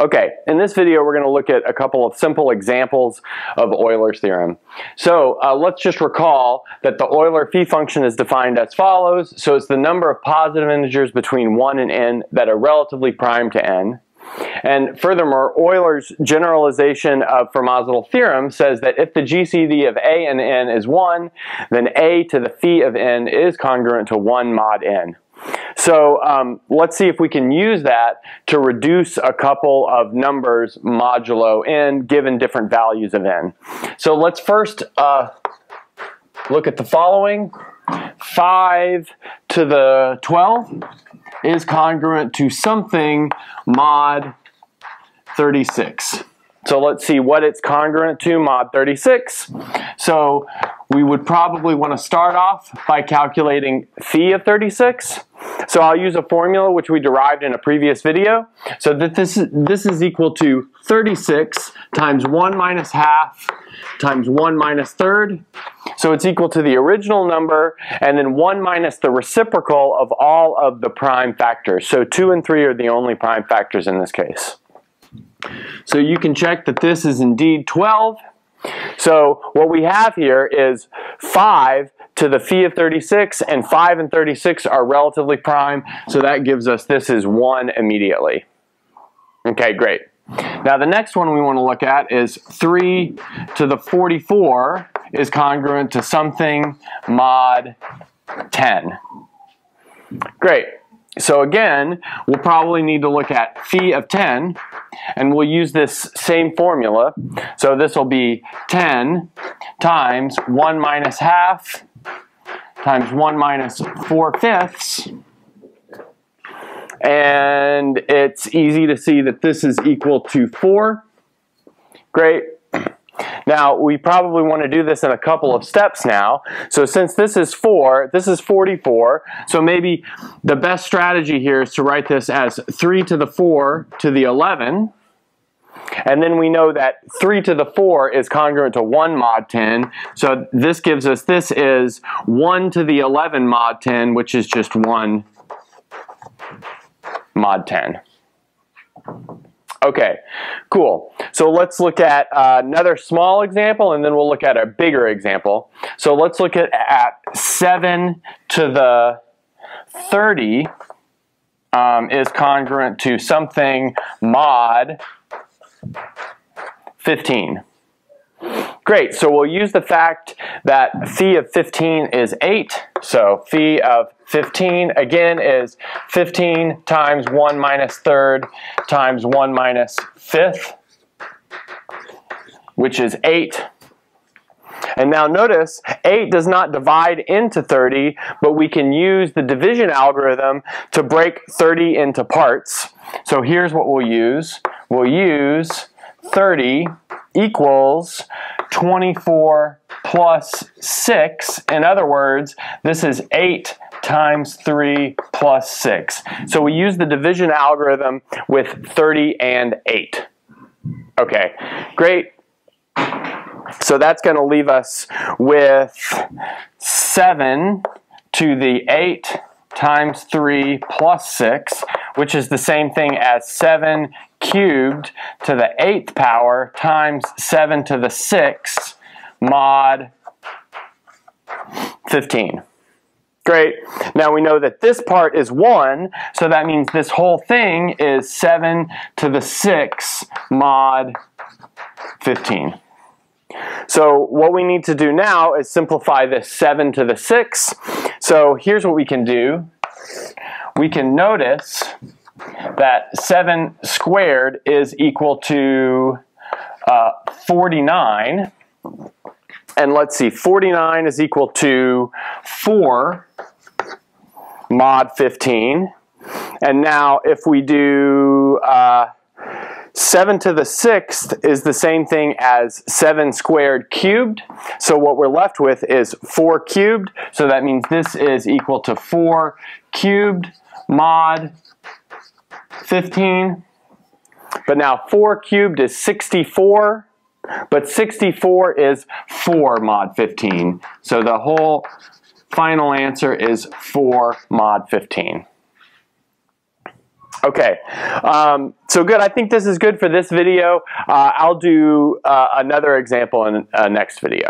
Okay, in this video we're going to look at a couple of simple examples of Euler's theorem. So uh, let's just recall that the Euler phi function is defined as follows. So it's the number of positive integers between 1 and n that are relatively prime to n. And furthermore, Euler's generalization of Fermat's little theorem says that if the GCD of a and n is 1, then a to the phi of n is congruent to 1 mod n. So um, let's see if we can use that to reduce a couple of numbers modulo n given different values of n. So let's first uh, look at the following. 5 to the 12 is congruent to something mod 36. So let's see what it's congruent to, mod 36. So we would probably want to start off by calculating phi of 36. So I'll use a formula which we derived in a previous video. So that this, this is equal to 36 times 1 minus half times 1 minus third. So it's equal to the original number and then 1 minus the reciprocal of all of the prime factors. So 2 and 3 are the only prime factors in this case. So you can check that this is indeed 12. So what we have here is 5 to the phi of 36, and 5 and 36 are relatively prime, so that gives us this is 1 immediately. Okay, great. Now the next one we want to look at is 3 to the 44 is congruent to something mod 10. Great. So again, we'll probably need to look at phi of 10, and we'll use this same formula. So this will be 10 times 1 minus half times 1 minus 4 fifths. And it's easy to see that this is equal to 4. Great. Now, we probably want to do this in a couple of steps now. So since this is 4, this is 44. So maybe the best strategy here is to write this as 3 to the 4 to the 11. And then we know that 3 to the 4 is congruent to 1 mod 10. So this gives us, this is 1 to the 11 mod 10, which is just 1 mod 10. Okay, cool. So let's look at uh, another small example and then we'll look at a bigger example. So let's look at, at 7 to the 30 um, is congruent to something mod 15. Great, so we'll use the fact that phi of 15 is 8. So phi of 15, again, is 15 times 1 minus third times 1 minus fifth, which is 8. And now notice, 8 does not divide into 30, but we can use the division algorithm to break 30 into parts. So here's what we'll use. We'll use 30 equals 24 plus 6. In other words, this is 8 times 3 plus 6. So we use the division algorithm with 30 and 8. Okay, great. So that's going to leave us with 7 to the 8 times 3 plus 6, which is the same thing as 7 cubed to the 8th power times 7 to the 6th mod 15. Great. Now we know that this part is 1, so that means this whole thing is 7 to the 6 mod 15. So what we need to do now is simplify this 7 to the 6. So here's what we can do. We can notice that 7 squared is equal to uh, 49. And let's see, 49 is equal to 4 mod 15. And now if we do uh, 7 to the 6th is the same thing as 7 squared cubed. So what we're left with is 4 cubed. So that means this is equal to 4 cubed mod 15. But now 4 cubed is 64. But 64 is 4 mod 15. So the whole final answer is 4 mod 15. Okay, um, so good. I think this is good for this video. Uh, I'll do uh, another example in a next video.